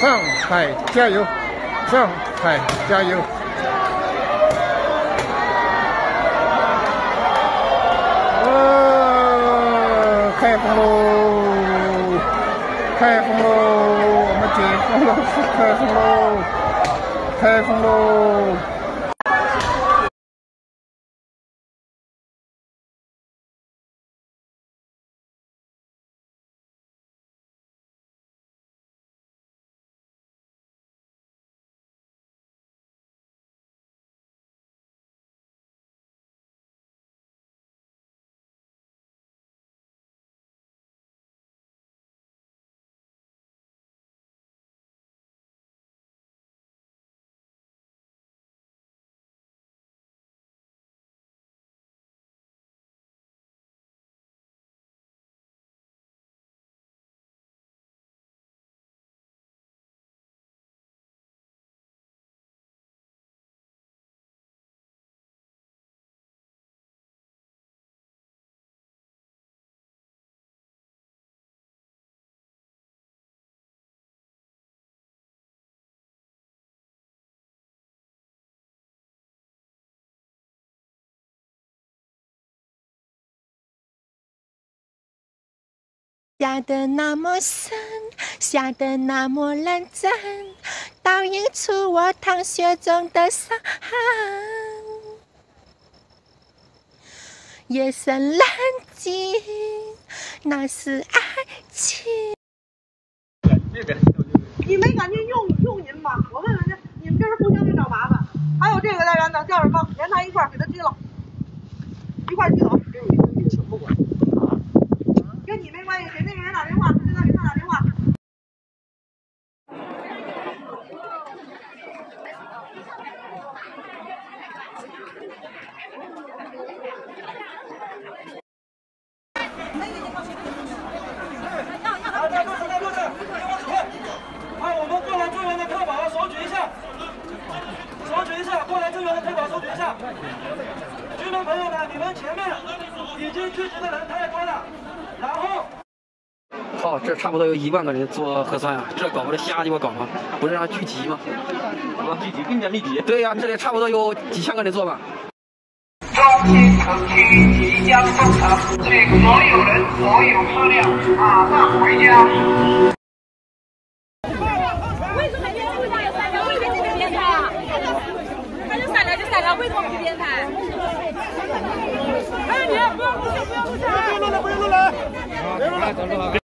上海加油！上海加油！哦，开封喽！开封喽！我们解放喽，开封喽！开封喽！下的那么深，下的那么认真，倒映出我淌血中的伤痕。夜深人静，那是爱情。你没感觉用用您吗？我问问去，你们这是互相去找麻烦。还有这个在这呢，叫什么？连他一块给他拘了，一块拘走。给那个人打电话，现在给他打电话。好，我们过来救援的特保手举一下，手举一下，过来救援的特保手举一下。居民朋友们，你们前面已经聚集的人太多了。然后，好，这差不多有一万个人做核酸啊，这搞不是瞎鸡巴搞吗？不是让聚集吗？啊，聚集更加密集。对呀，这里差不多有几千个人做吧。中心城区即将封城，请所有人、所有车辆马上回家。为什么边路上有三条？为什么不编排啊？他就三条就三条，为什么不编排？